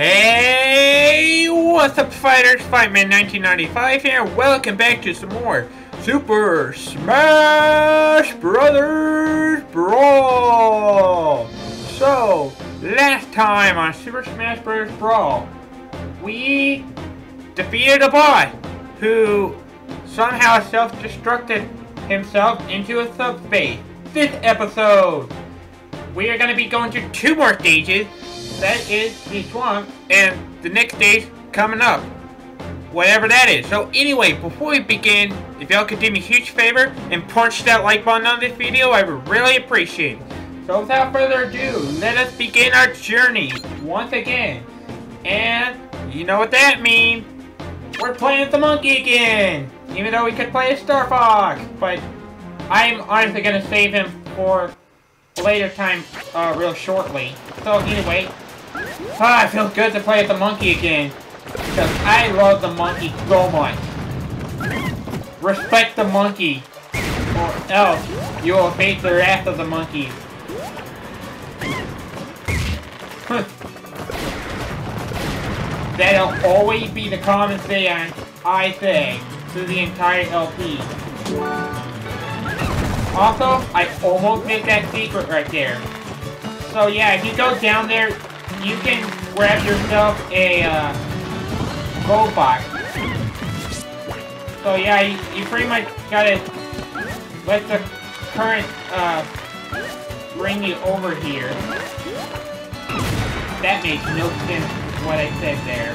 Hey, what's up, fighters? Fightman 1995 here. Welcome back to some more Super Smash Brothers Brawl. So, last time on Super Smash Bros. Brawl, we defeated a bot who somehow self-destructed himself into a subspace. This episode, we are going to be going to two more stages that is the swamp, and the next stage coming up. Whatever that is. So anyway, before we begin, if y'all could do me a huge favor and punch that like button on this video, I would really appreciate it. So without further ado, let us begin our journey once again. And you know what that means. We're playing the monkey again. Even though we could play a Star Fox. But I'm honestly to save him for later time uh, real shortly. So anyway, ah, it feels good to play with the monkey again. Because I love the monkey so much. Respect the monkey. Or else you will face the wrath of the monkey. That'll always be the common saying I say through the entire LP. Also, I almost made that secret right there. So yeah, if you go down there, you can grab yourself a uh, gold box. So yeah, you, you pretty much gotta let the current uh, bring you over here. That makes no sense what I said there.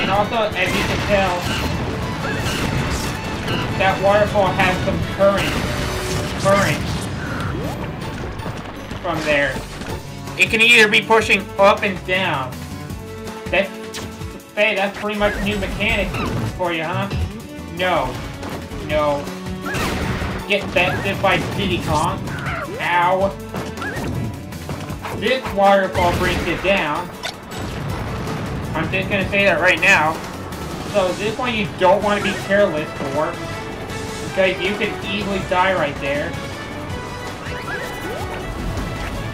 And also, as you can tell, that waterfall has some current. Current from there. It can either be pushing up and down. That's, hey, that's pretty much new mechanic for you, huh? No. No. Get bested by Diddy Kong. Ow. This waterfall brings it down. I'm just gonna say that right now. So this one you don't want to be careless for. Because you could easily die right there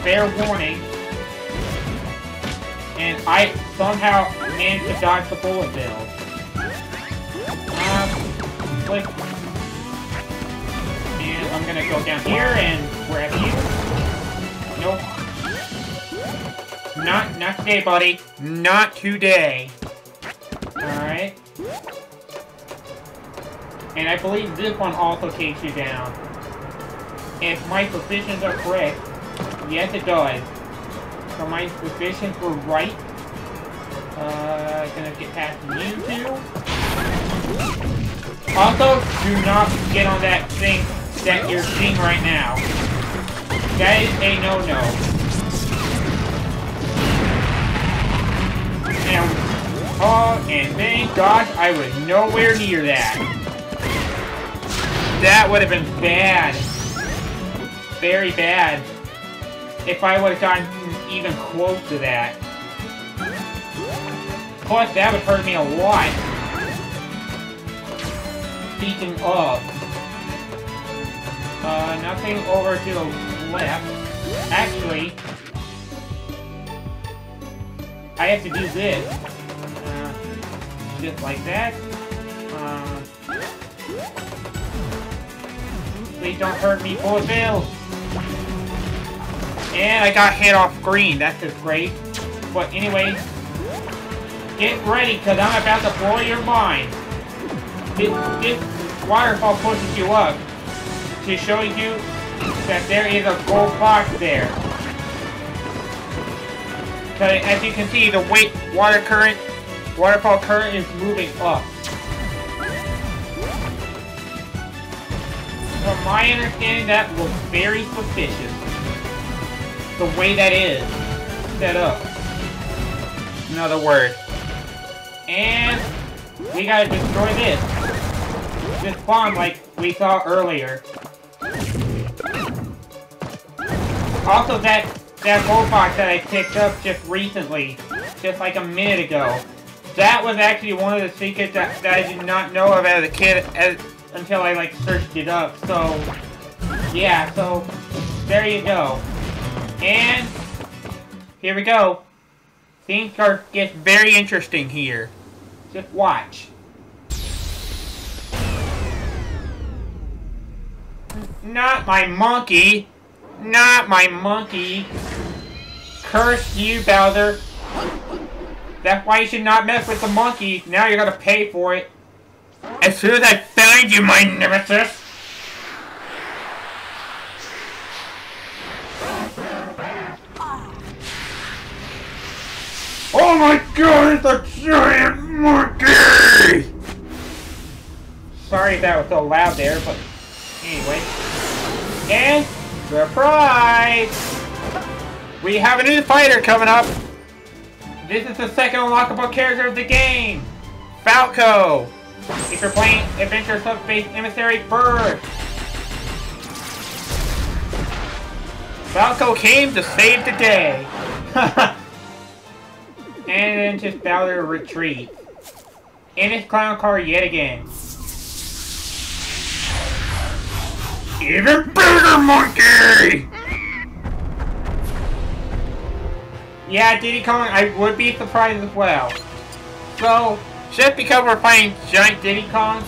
fair warning. And I somehow managed to dodge the bullet bill. Um, click. And I'm gonna go down here and grab you. Nope. Not, not today, buddy. Not today. Alright. And I believe this one also takes you down. If my suspicions are correct, Yes, it does. So my suspicions were right. Uh, gonna get past you two. Also, do not get on that thing that you're seeing right now. That is a no-no. And, oh, and thank God I was nowhere near that. That would have been bad. Very bad if I would have gotten even close to that. Plus, that would hurt me a lot. Speaking of, uh, nothing over to the left. Actually, I have to do this. Uh, just like that. Uh, please don't hurt me, of bills. And I got hit off green. That's just great. But anyway, get ready, because I'm about to blow your mind. This, this waterfall pushes you up to show you that there is a gold box there. Because as you can see, the weight water current, waterfall current is moving up. From my understanding, that looks very suspicious the way that is set up. In other words. And we gotta destroy this. This bomb like we saw earlier. Also that that box that I picked up just recently, just like a minute ago. that was actually one of the secrets that, that I did not know of as a kid as, until I like searched it up. So, yeah, so there you go. And here we go. Things are get very interesting here. Just watch. Not my monkey. Not my monkey. Curse you, Bowser. That's why you should not mess with the monkey. Now you're gonna pay for it. As soon as I find you, my nemesis. Oh my god, it's a giant monkey! Sorry if that was so loud there, but anyway. And, surprise! We have a new fighter coming up! This is the second unlockable character of the game! Falco! If you're playing Adventure Subspace Emissary first! Falco came to save the day! and then just Bowser retreat. In his clown car yet again. Even bigger monkey! Yeah, Diddy Kong, I would be surprised as well. So, just because we're fighting giant Diddy Kongs,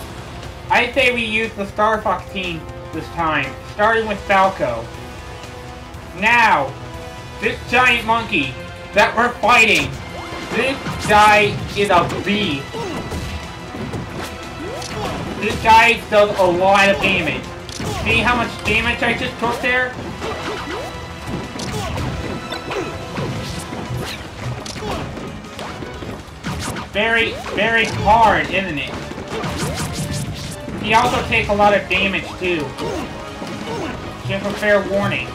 I say we use the Star Fox team this time, starting with Falco. Now, this giant monkey that we're fighting, this guy is a beast. This guy does a lot of damage. See how much damage I just took there? Very, very hard, isn't it? He also takes a lot of damage, too. Just a fair warning.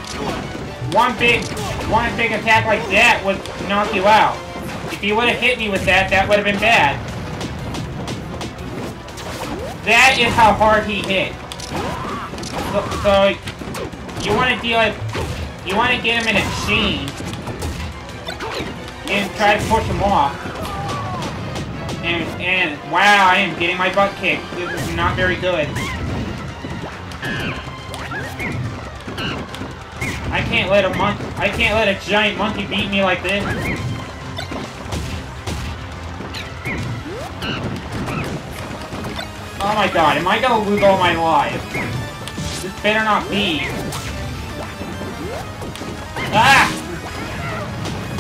One big, one big attack like that would knock you out. If you would have hit me with that, that would have been bad. That is how hard he hit. So, you want to deal it, you want to get him in a chain and try to push him off. And, and, wow, I am getting my butt kicked. This is not very good. I can't let a monk, I can't let a giant monkey beat me like this. Oh my god, am I gonna lose all my lives? Better not be. Ah!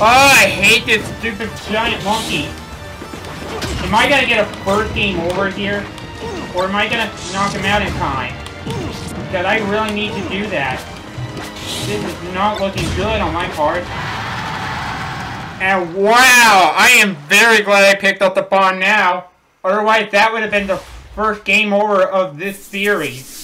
Oh, I hate this stupid giant monkey. Am I gonna get a first game over here? Or am I gonna knock him out in time? Because I really need to do that. This is not looking good on my part. And wow, I am very glad I picked up the pawn now. Otherwise, that would have been the first game over of this series.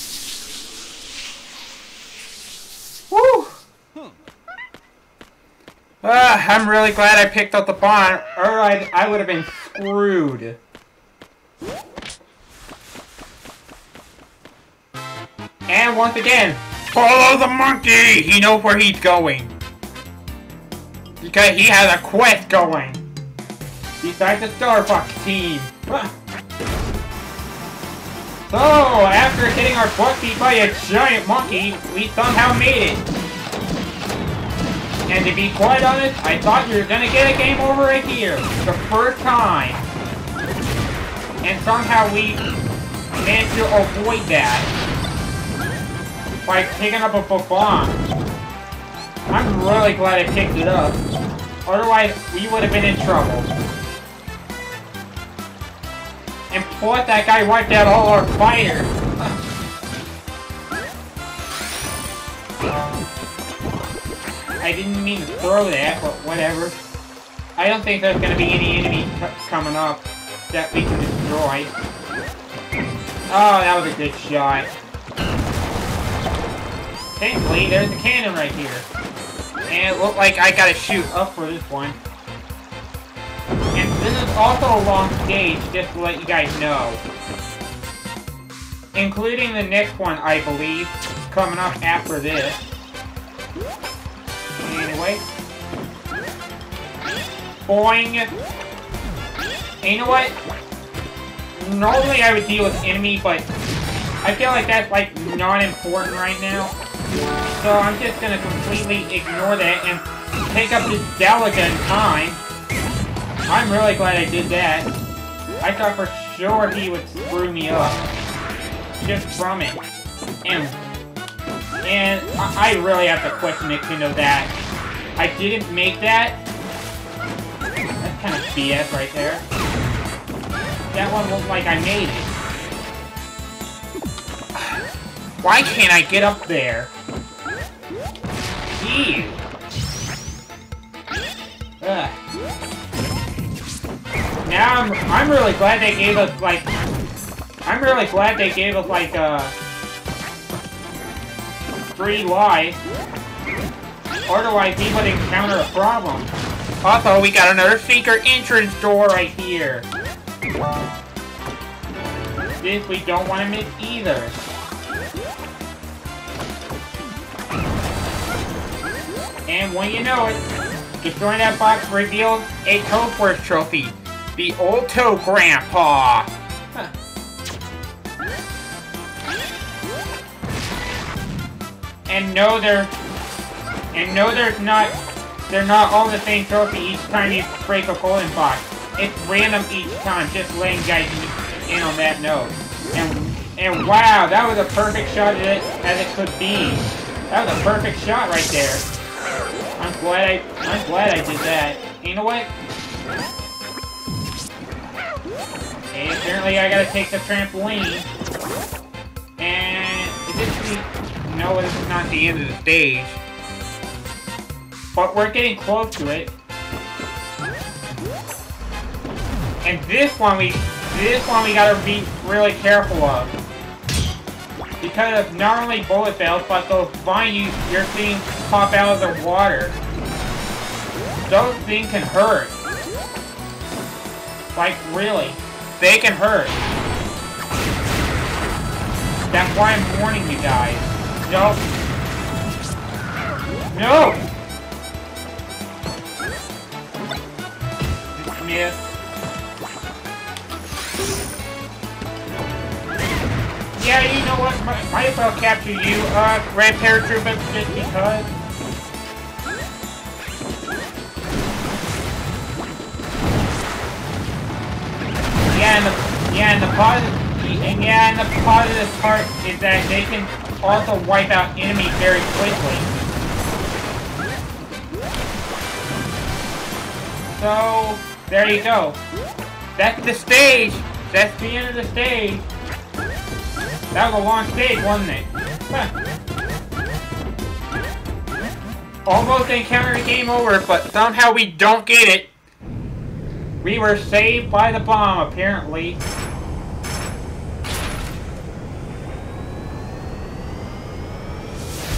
I'm really glad I picked up the pawn, or I, I would have been screwed. And once again, follow the monkey! He knows where he's going. Because he has a quest going. Besides the Star Fox team. So, after hitting our butt by a giant monkey, we somehow made it. And to be quite honest, I thought you were gonna get a game over right here. The first time. And somehow we managed to avoid that. By picking up a bomb. I'm really glad I picked it up. Otherwise, we would have been in trouble. And plus, that guy wiped out all our fighters. I didn't mean to throw that, but whatever. I don't think there's gonna be any enemies coming up that we can destroy. Oh, that was a good shot. Thankfully, there's a cannon right here. And it looked like I gotta shoot up for this one. And this is also a long stage, just to let you guys know. Including the next one, I believe, coming up after this. Anyway. Boing! And you know what? Normally I would deal with enemy, but I feel like that's like not important right now. So I'm just gonna completely ignore that and take up this Galaga in time. I'm really glad I did that. I thought for sure he would screw me up. Just from it. And, and I really have to question Nintendo that. I didn't make that. That's kind of BS right there. That one looked like I made it. Why can't I get up there? Ew. Ugh. Now I'm, I'm really glad they gave us, like... I'm really glad they gave us, like, uh... Free life. Otherwise, he would encounter a problem. Also, we got another secret entrance door right here. This we don't want to miss either. And when you know it, destroying that box reveals a Toadsworth trophy. The old Toad Grandpa. Huh. And no, they're and no, there's not they're not all the same trophy each time you break a golden box. It's random each time, just letting guys in on that note. And and wow, that was a perfect shot as it, as it could be. That was a perfect shot right there. I'm glad I I'm glad I did that. You know what? Okay, apparently I gotta take the trampoline. And is this the No, this is not the end of the stage. But we're getting close to it. And this one we this one we gotta be really careful of. Because of not only bullet bills, but those vines you, you're seeing pop out of the water. Those things can hurt. Like, really. They can hurt. That's why I'm warning you guys. No. No! Yeah, you know what? Might, might as well capture you, uh, Red Paratrooper, just because. Yeah, and the yeah, and the positive and yeah, and the positive part is that they can also wipe out enemies very quickly. So there you go. That's the stage. That's the end of the stage. That was a long stage, wasn't it? Huh. Almost encountered game over, but somehow we don't get it. We were saved by the bomb, apparently.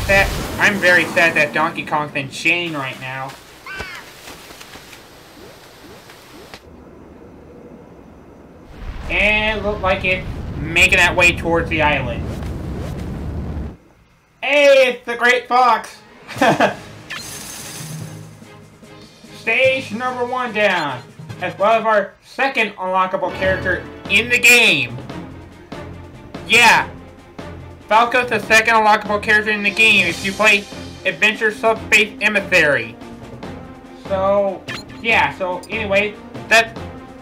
That I'm very sad that Donkey Kong's in chain right now. And it looked like it making that way towards the island. Hey, it's the Great Fox! Stage number one down as well as our second unlockable character in the game. Yeah, Falco's the second unlockable character in the game if you play Adventure Subspace Emissary. So, yeah, so anyway, that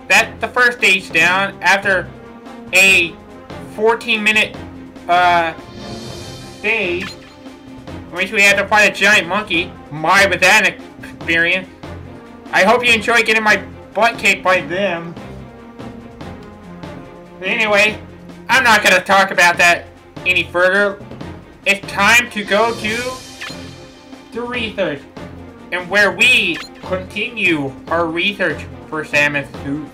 that's the first stage down after a 14 minute uh, stage which we had to fight a giant monkey. My, with that experience. I hope you enjoy getting my butt kicked by them. But anyway, I'm not going to talk about that any further. It's time to go to the research. And where we continue our research for Samus suit.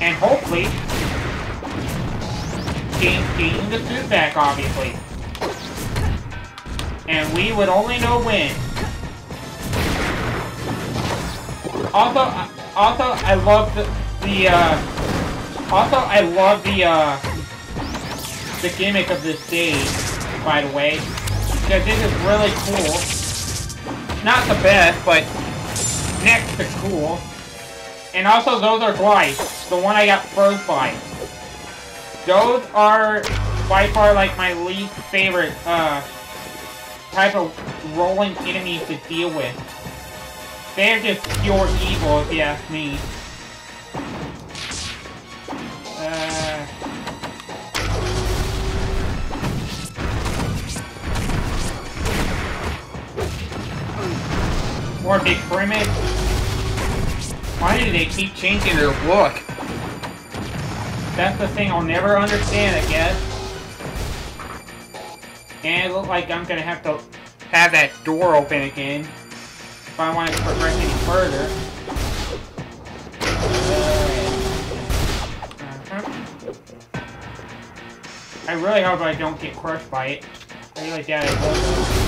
And hopefully, gain, gain the suit back, obviously. And we would only know when. Also, also I love the the uh, also I love the uh, the gimmick of this stage. By the way, because this is really cool. Not the best, but next to cool. And also, those are glides. The one I got froze by. Those are by far like my least favorite uh, type of rolling enemies to deal with. They're just pure evil, if you ask me. More big Primid. Why do they keep changing their look? That's the thing I'll never understand, I guess. And it looks like I'm gonna have to have that door open again if I want to progress any further. Uh, I really hope I don't get crushed by it. I really doubt it.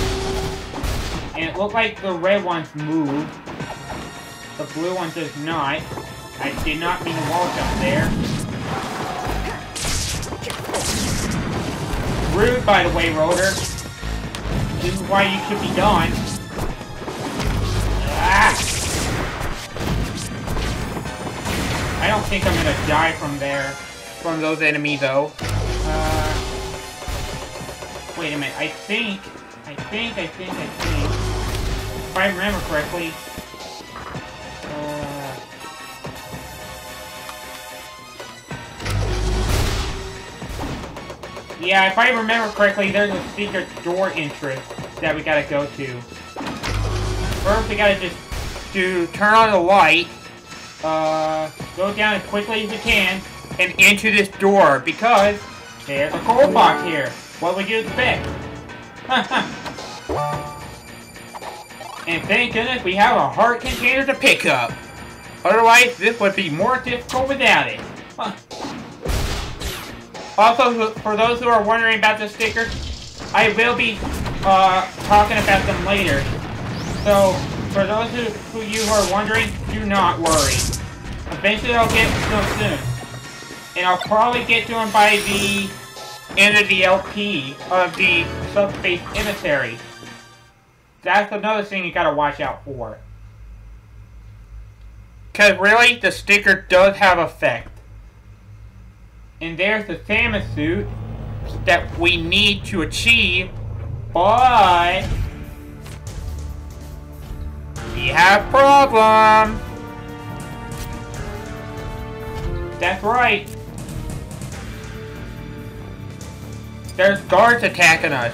And it looked like the red ones moved. The blue one does not. I did not mean to walk up there. Rude, by the way, Rotor. This is why you should be gone. Ah! I don't think I'm gonna die from there. From those enemies, though. Uh, wait a minute. I think, I think, I think, I think. If I remember correctly. Uh, yeah, if I remember correctly, there's a secret door entrance that we gotta go to. First, we gotta just To turn on the light uh, go down as quickly as you can, and into this door because because there's a gold box here. What would you expect? and thank goodness we have a heart container to pick up. otherwise this would be more More difficult without it. Huh. Also, for those who are wondering about the stickers, I will be uh, talking about them later. So, for those who, who you who are wondering, do not worry. Eventually I'll get to them soon. And I'll probably get to them by the end of the LP of the Subspace Emissary. That's another thing you gotta watch out for. Because really, the sticker does have effect. And there's the Samus suit, That we need to achieve. but We have problem. that's right. There's guards attacking us.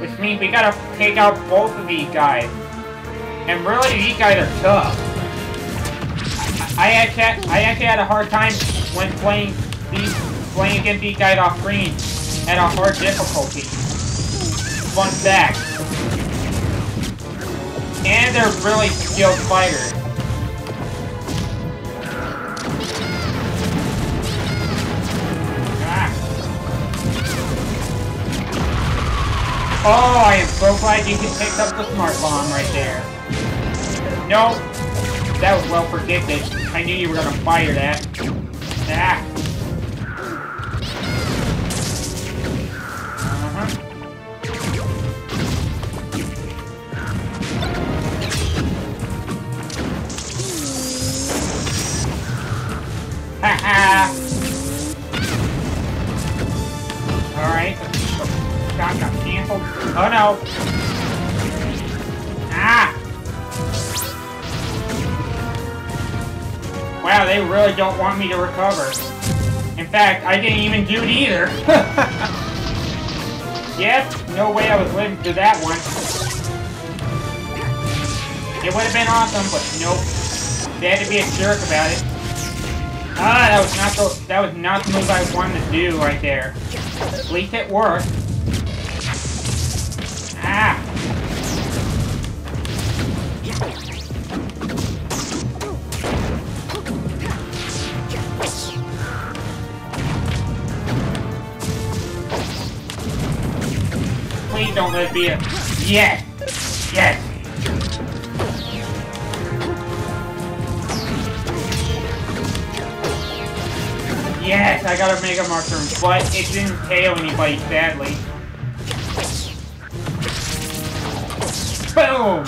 Which means we gotta take out both of these guys. And really, these guys are tough. I, I actually, I actually had a hard time when playing these, playing against these guys off screen at a hard difficulty. Fun fact. And they're really skilled fighters. Oh, I am so glad you can pick up the smart bomb right there. No, that was well predicted. I knew you were gonna fire that. Ah. They really don't want me to recover. In fact, I didn't even do it either. yep, no way I was living through that one. It would have been awesome, but nope. They had to be a jerk about it. Ah, that was not the that was not the move I wanted to do right there. At least it worked. might be. Yes! Yes! Yes, I got a Mega Mushroom, but it didn't KO anybody, badly. Boom!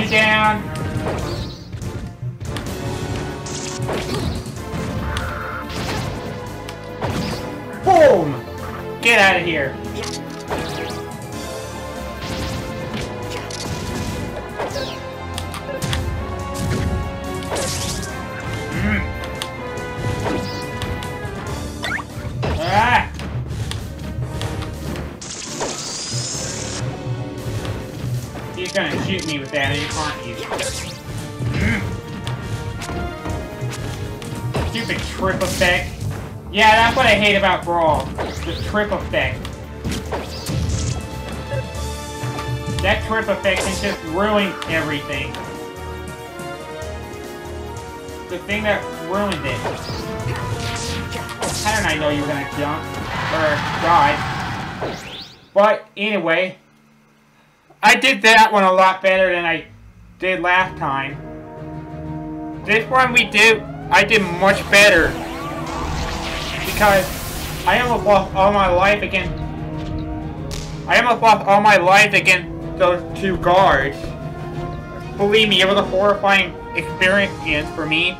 You down! Boom! Get out of here! Me with that, aren't you? Mm. Stupid trip effect. Yeah, that's what I hate about Brawl. The trip effect. That trip effect can just ruin everything. The thing that ruined it. How did I know you were gonna jump? Or die? But anyway, I did that one a lot better than I did last time. This one we did, I did much better. Because I almost lost all my life against... I almost lost all my life against those two guards. Believe me, it was a horrifying experience for me.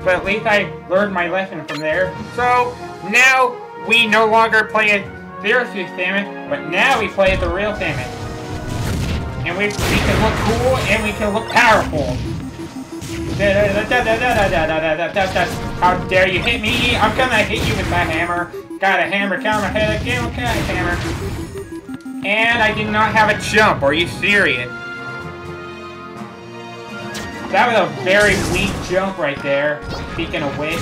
But at least I learned my lesson from there. So, now we no longer play as Zero Suit Samus, but now we play as the real Samus. And we, we can look cool and we can look powerful. How dare you hit me? I'm gonna hit you with my hammer. Got a hammer, counter head again, okay, hammer. And I did not have a jump. Are you serious? That was a very weak jump right there. Speaking of which.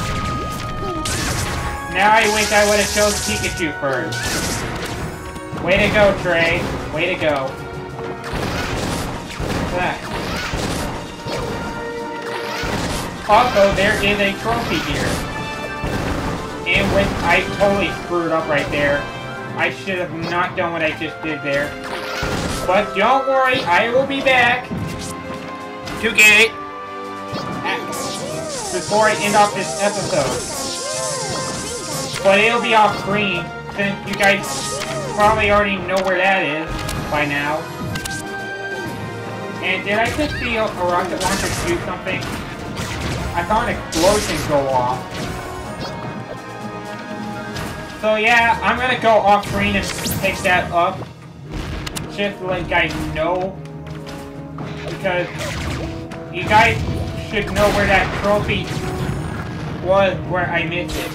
Now I wish I would have chose Pikachu first. Way to go, Trey. Way to go. Also, there is a trophy here. And when I totally screwed up right there. I should have not done what I just did there. But don't worry, I will be back. To get it. Before I end off this episode. But it'll be off screen, since you guys probably already know where that is by now. And did I just see a, a rocket launcher do something? I saw an explosion go off. So yeah, I'm gonna go off screen and pick that up. Just you guys know. Because you guys should know where that trophy was where I missed it.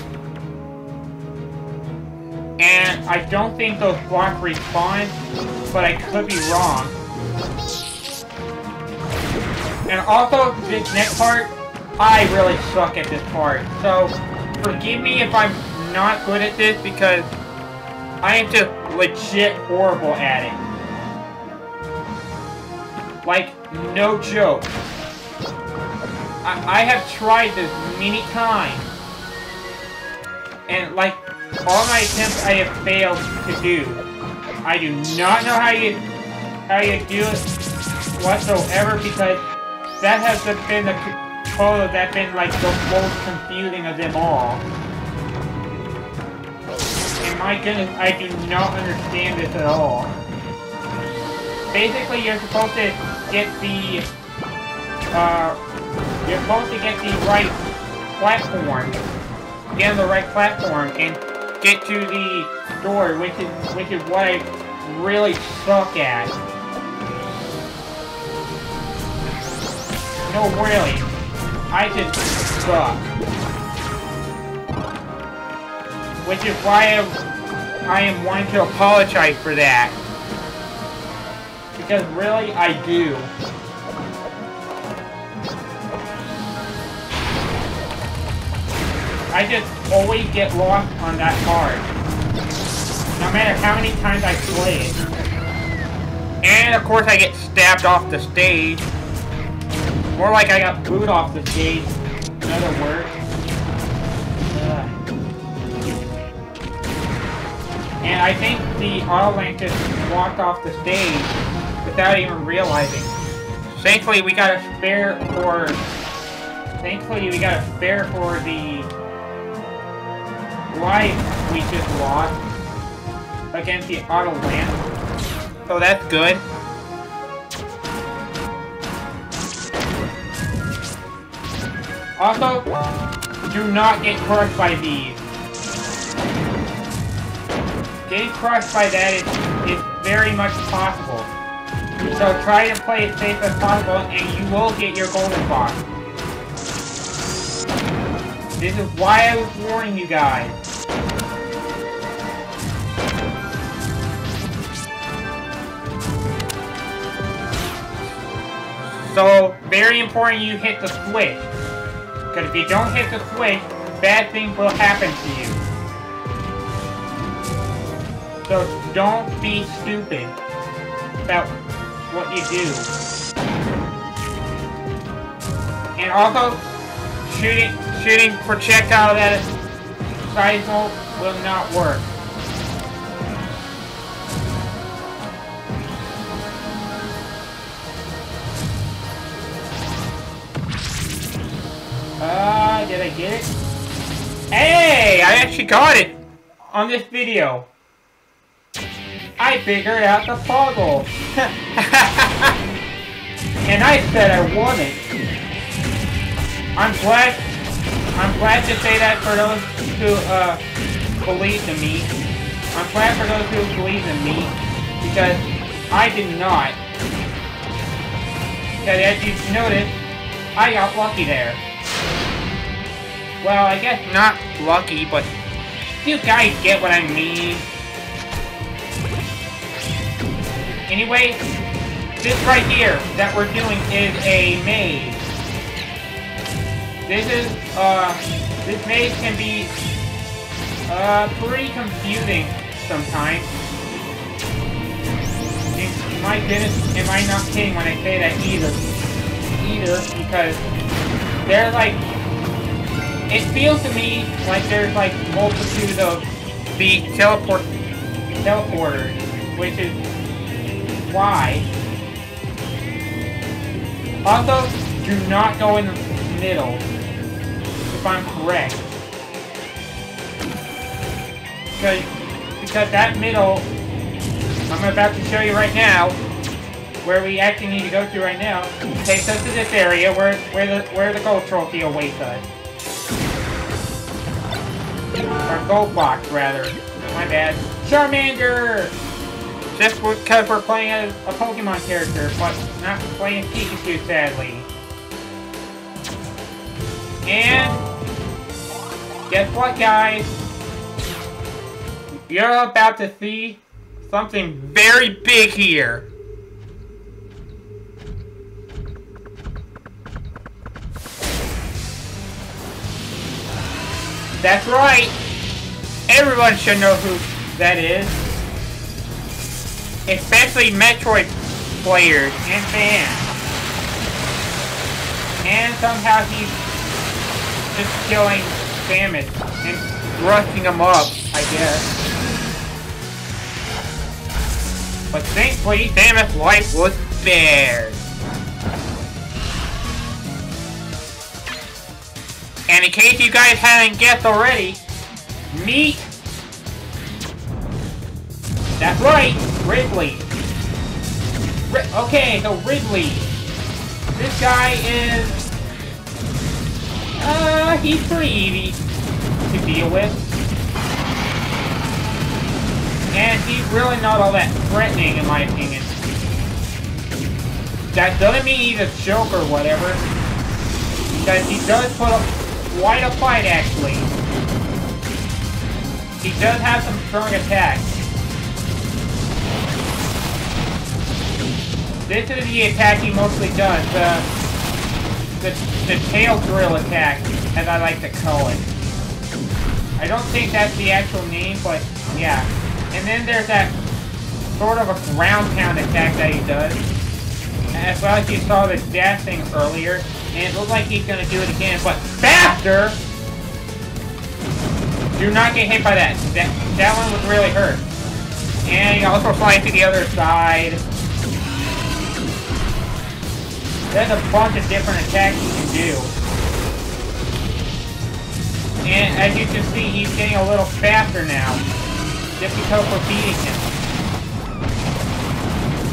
And I don't think those blocks respawn, but I could be wrong. And also, this next part, I really suck at this part. So, forgive me if I'm not good at this because I am just legit horrible at it. Like, no joke. I, I have tried this many times. And, like, all my attempts I have failed to do. I do not know how you how you do it whatsoever because that has been the controller that's been like the most confusing of them all. And my goodness, I do not understand this at all. Basically, you're supposed to get the uh, you're supposed to get the right platform, get on the right platform, and get to the door, which is which is what I really suck at. No, really. I just suck. Which is why I, I am wanting to apologize for that. Because really, I do. I just always get lost on that card. No matter how many times I play it. And of course I get stabbed off the stage. More like I got booed off the stage. In other words. Ugh. And I think the Autolance just walked off the stage without even realizing. Thankfully, we got a spare for... Thankfully, we got a spare for the life we just lost against the Autolance. So that's good. Also, do not get crushed by these. getting crushed by that is, is very much possible. So try to play as safe as possible and you will get your golden box. This is why I was warning you guys. So, very important you hit the switch. Because if you don't hit the switch, bad things will happen to you. So don't be stupid about what you do. And also, shooting shooting projectile that size will not work. Did I get it? Hey, I actually got it on this video. I figured out the puzzle. and I said I won it. I'm glad I'm glad to say that for those who uh, believe in me. I'm glad for those who believe in me because I did not. Because as you noticed, I got lucky there. Well, I guess not lucky, but you guys get what I mean. Anyway, this right here that we're doing is a maze. This is, uh, this maze can be, uh, pretty confusing sometimes. And my goodness, am I not kidding when I say that either. Either, because they're like, it feels to me like there's like multitude of the teleport teleporters, which is why. Also, do not go in the middle, if I'm correct. Because, because that middle, I'm about to show you right now, where we actually need to go to right now, takes us to this area where, where, the, where the gold trophy awaits us. Or gold box, rather. My bad. Charmander! Just because we're playing as a Pokemon character, but not playing Pikachu, sadly. And... Guess what, guys? You're about to see something very big here. That's right! Everyone should know who that is. Especially Metroid players and fans. And somehow he's just killing Samus and thrusting him up, I guess. But thankfully, Samus' life was spared. And in case you guys haven't guessed already, meet... That's right, Ridley. okay, so Ridley. This guy is... Uh, he's pretty easy to deal with. And he's really not all that threatening, in my opinion. That doesn't mean he's a joke or whatever. Because he does put up quite a fight, actually. He does have some strong attacks. This is the attack he mostly does, the, the, the tail drill attack, as I like to call it. I don't think that's the actual name, but yeah. And then there's that sort of a ground pound attack that he does. As well as you saw the dash thing earlier. And it looks like he's to do it again, but faster! Do not get hit by that. That, that one would really hurt. And you also fly to the other side. There's a bunch of different attacks you can do. And as you can see, he's getting a little faster now. Just because we're beating him.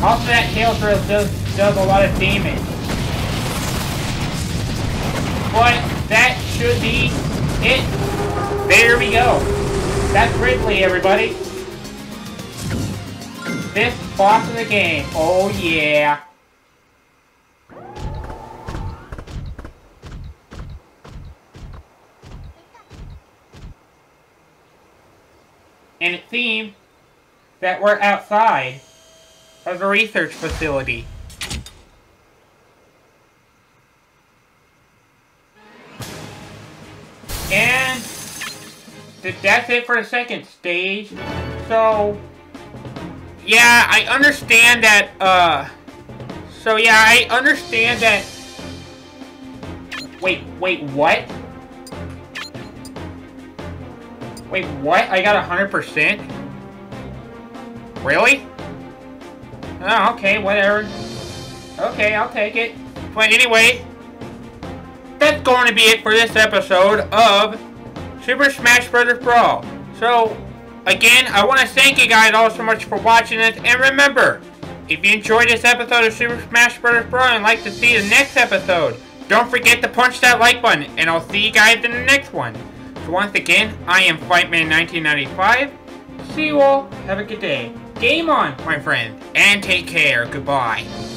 Also, that tail drill does, does a lot of damage. But that should be it. There we go. That's Ridley, everybody. this boss of the game. Oh yeah. And it seems that we're outside of a research facility. And that's it for the second stage. So, yeah, I understand that, uh... So, yeah, I understand that... Wait, wait, what? Wait, what? I got 100%? Really? Oh, okay, whatever. Okay, I'll take it. But anyway, that's going to be it for this episode of Super Smash Bros. Brawl. So, again, I want to thank you guys all so much for watching this. And remember, if you enjoyed this episode of Super Smash Bros. Brawl and like to see the next episode, don't forget to punch that like button. And I'll see you guys in the next one. So once again, I am Fightman1995. See you all. Have a good day. Game on, my friend. And take care. Goodbye.